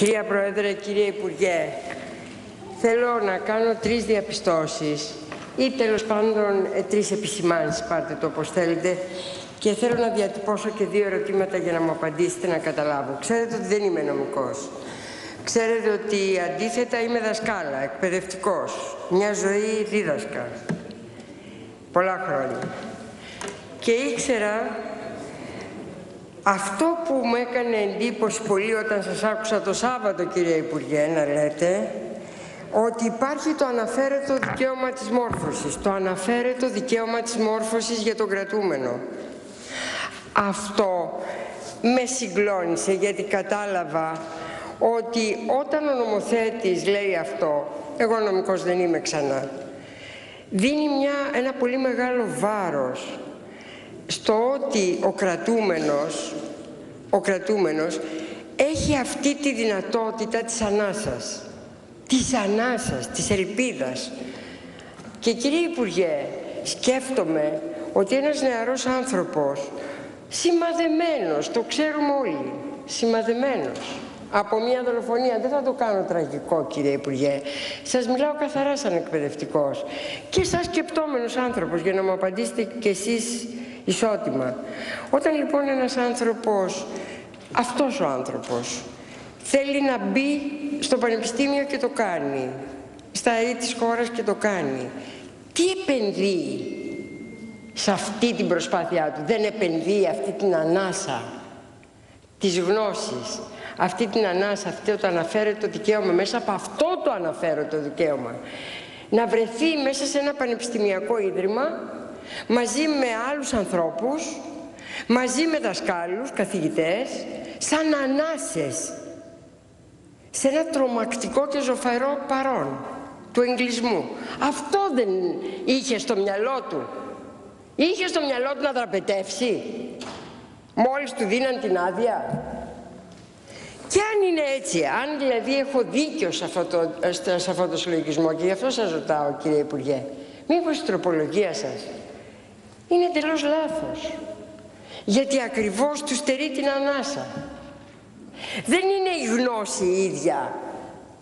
Κυρία Πρόεδρε, κύριε Υπουργέ, θέλω να κάνω τρεις διαπιστώσεις ή τέλος πάντων ε, τρεις επισημάνσεις, πάρτε το όπως θέλετε, και θέλω να διατυπώσω και δύο ερωτήματα για να μου απαντήσετε να καταλάβω. Ξέρετε ότι δεν είμαι νομικός. Ξέρετε ότι αντίθετα είμαι δασκάλα, εκπαιδευτικός. Μια ζωή δίδασκα. Πολλά χρόνια. Και ήξερα αυτό που μου έκανε εντύπωση πολύ όταν σας άκουσα το Σάββατο, κύριε Υπουργέ, να λέτε, ότι υπάρχει το αναφέρετο δικαίωμα της μόρφωσης. Το αναφέρετο δικαίωμα της μόρφωσης για τον κρατούμενο. Αυτό με συγκλώνησε γιατί κατάλαβα ότι όταν ο νομοθέτης λέει αυτό, εγώ νομικός δεν είμαι ξανά, δίνει μια, ένα πολύ μεγάλο βάρος στο ότι ο κρατούμενος, ο κρατούμενος έχει αυτή τη δυνατότητα της ανάσας, της ανάσας, της ελπίδας. Και κύριε Υπουργέ, σκέφτομαι ότι ένας νεαρός άνθρωπος, σημαδεμένος, το ξέρουμε όλοι, σημαδεμένος, από μια δολοφονία. Δεν θα το κάνω τραγικό κύριε Υπουργέ. Σας μιλάω καθαρά σαν εκπαιδευτικός και σαν σκεπτόμενος άνθρωπος για να μου απαντήσετε κι εσείς ισότιμα. Όταν λοιπόν ένας άνθρωπος, αυτός ο άνθρωπος, θέλει να μπει στο πανεπιστήμιο και το κάνει, στα αίη της χώρας και το κάνει, τι επενδύει σε αυτή την προσπάθειά του; Δεν επενδύει αυτή την ανάσα της γνώσης, αυτή την ανάσα, αυτό το αναφέρεται το δικαίωμα, μέσα από αυτό το αναφέρω το δικαίωμα, να βρεθεί μέσα σε ένα πανεπιστημιακό ίδρυμα μαζί με άλλους ανθρώπους, μαζί με δασκάλους, καθηγητές, σαν ανάσες, σε ένα τρομακτικό και ζωφερό παρόν του εγκλισμού. Αυτό δεν είχε στο μυαλό του. Είχε στο μυαλό του να δραπετεύσει. Μόλις του δίναν την άδεια. Και αν είναι έτσι, αν δηλαδή έχω δίκιο σε αυτό το, σε αυτό το συλλογισμό και γι' αυτό σας ρωτάω κύριε Υπουργέ, μήπως η τροπολογία σας είναι εντελώς λάθος. Γιατί ακριβώς τους στερεί την ανάσα. Δεν είναι η γνώση η ίδια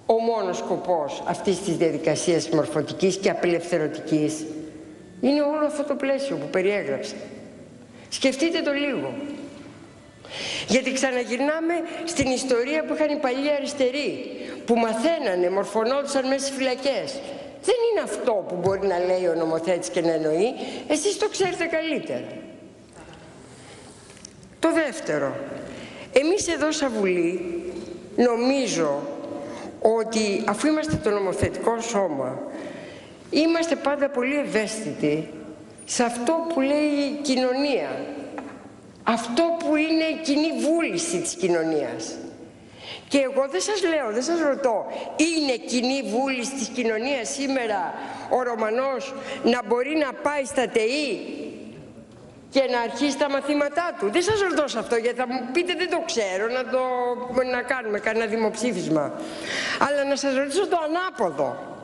ο μόνος σκοπός αυτής της διαδικασίας μορφωτικής και απελευθερωτικής. Είναι όλο αυτό το πλαίσιο που περιέγραψα. Σκεφτείτε το λίγο. Γιατί ξαναγυρνάμε στην ιστορία που είχαν οι παλιοί αριστεροί, που μαθαίνανε, μορφωνόντουσαν μέσα στις φυλακές. Δεν είναι αυτό που μπορεί να λέει ο νομοθέτης και να εννοεί. Εσείς το ξέρετε καλύτερα. Το δεύτερο. Εμείς εδώ σαν Βουλή νομίζω ότι αφού είμαστε το νομοθετικό σώμα είμαστε πάντα πολύ ευαίσθητοι σε αυτό που λέει η κοινωνία. Αυτό που είναι η κοινή βούληση της κοινωνίας. Και εγώ δεν σας λέω, δεν σας ρωτώ, είναι κοινή βούληση της κοινωνίας σήμερα ο Ρωμανός να μπορεί να πάει στα ΤΕΗ και να αρχίσει τα μαθήματά του; Δεν σας ρωτώ σε αυτό γιατί θα μου πείτε δεν το ξέρω να, το, να κάνουμε κανένα δημοψήφισμα. Αλλά να σας ρωτήσω το ανάποδο.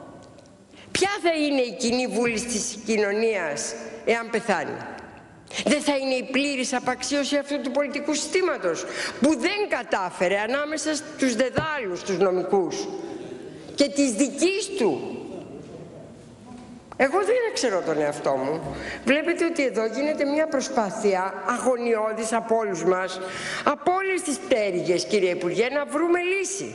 Ποια θα είναι η κοινή βούληση της κοινωνίας εάν πεθάνει; Δεν θα είναι η πλήρης απαξίωση αυτού του πολιτικού συστήματος που δεν κατάφερε ανάμεσα στους δεδάλους τους νομικούς και της δικής του. Εγώ δεν ξέρω τον εαυτό μου. Βλέπετε ότι εδώ γίνεται μια προσπάθεια αγωνιώδης από όλους μας, από όλες τις πτέρυγες κύριε Υπουργέ, να βρούμε λύση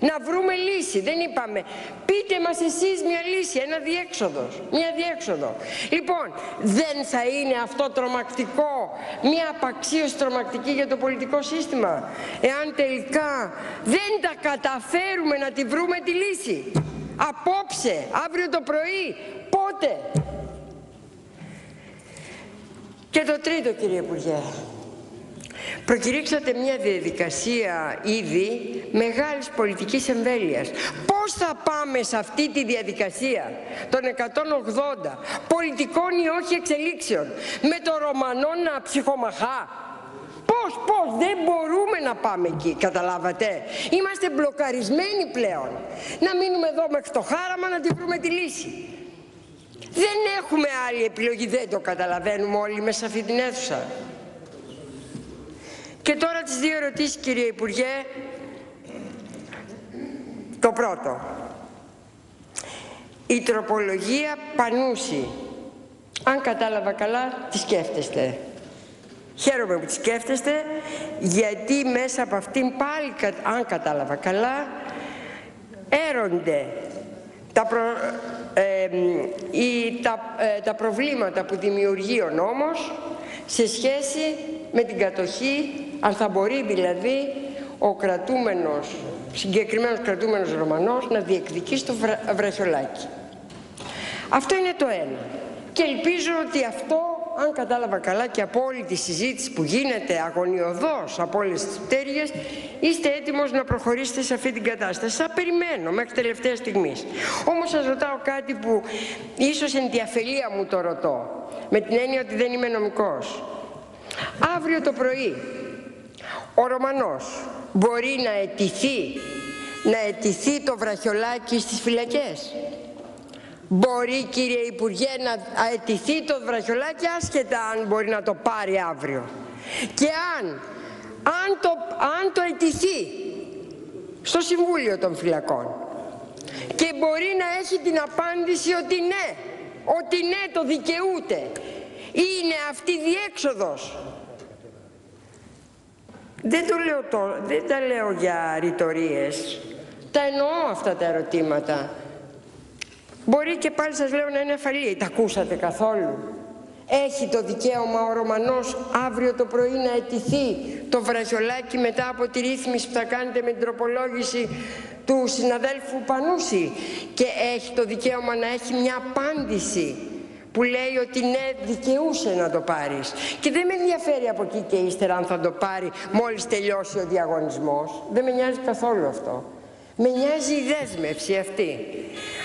να βρούμε λύση. Δεν είπαμε, πείτε μας εσείς μια λύση, ένα διέξοδο, μια διέξοδο. Λοιπόν, δεν θα είναι αυτό τρομακτικό, μια απαξίωση τρομακτική για το πολιτικό σύστημα, εάν τελικά δεν τα καταφέρουμε να τη βρούμε τη λύση. Απόψε, αύριο το πρωί, πότε. Και το τρίτο κύριε Υπουργέ, Προκηρύξατε μια διαδικασία ήδη μεγάλης πολιτικής εμβέλειας. Πώς θα πάμε σε αυτή τη διαδικασία των 180 πολιτικών ή όχι εξελίξεων; Με το Ρωμανό να ψυχομαχά. Πώς, πώς, δεν μπορούμε να πάμε εκεί, καταλάβατε; Είμαστε μπλοκαρισμένοι πλέον. Να μείνουμε εδώ μέχρι το χάραμα να τη βρούμε τη λύση. Δεν έχουμε άλλη επιλογή, δεν το καταλαβαίνουμε όλοι μέσα σε αυτή την αίθουσα. Και τώρα τις δύο ερωτήσεις κύριε Υπουργέ. Το πρώτο. Η τροπολογία Πανούση. Αν κατάλαβα καλά, τη σκέφτεστε. Χαίρομαι που τη σκέφτεστε, γιατί μέσα από αυτήν πάλι, αν κατάλαβα καλά, έρονται τα, ε, τα, ε, τα προβλήματα που δημιουργεί ο νόμος σε σχέση με την κατοχή, αν θα μπορεί δηλαδή ο κρατούμενος, συγκεκριμένος κρατούμενος Ρωμανός να διεκδικήσει το βραχιολάκι. Αυτό είναι το ένα. Και ελπίζω ότι αυτό, αν κατάλαβα καλά και από όλη τη συζήτηση που γίνεται αγωνιωδώς από όλες τις πτέρυγες, είστε έτοιμος να προχωρήσετε σε αυτή την κατάσταση. Θα περιμένω μέχρι τελευταίας στιγμής. Όμως σας ρωτάω κάτι που ίσως εν τη αφελία μου το ρωτώ, με την έννοια ότι δεν είμαι νομικός. Αύριο το πρωί, ο Ρωμανός μπορεί να αιτηθεί, να αιτηθεί το βραχιολάκι στις φυλακές; Μπορεί κύριε Υπουργέ να αιτηθεί το βραχιολάκι άσχετα αν μπορεί να το πάρει αύριο; Και αν, αν, το, αν το αιτηθεί στο Συμβούλιο των Φυλακών; Και μπορεί να έχει την απάντηση ότι ναι, ότι ναι το δικαιούται, είναι αυτή η διέξοδος. Δεν, το λέω το, δεν τα λέω για ρητορίες, τα εννοώ αυτά τα ερωτήματα. Μπορεί και πάλι σας λέω να είναι αφαλή. Τα ακούσατε καθόλου. Έχει το δικαίωμα ο Ρωμανός αύριο το πρωί να αιτηθεί το βραζολάκι μετά από τη ρύθμιση που θα κάνετε με την τροπολόγηση του συναδέλφου Πανούση και έχει το δικαίωμα να έχει μια απάντηση που λέει ότι ναι δικαιούσε να το πάρεις και δεν με ενδιαφέρει από εκεί και ύστερα αν θα το πάρει μόλις τελειώσει ο διαγωνισμός δεν με νοιάζει καθόλου αυτό με νοιάζει η δέσμευση αυτή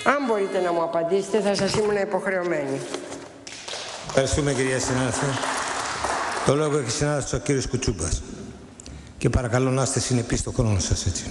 αν μπορείτε να μου απαντήσετε θα σας ήμουν υποχρεωμένη. Ευχαριστούμε κυρία συνάδελφε. Το λόγο έχει συνάδελφος ο κύριος Κουτσούμπας. Και παρακαλώ να είστε συνεπείς στο χρόνο σας έτσι.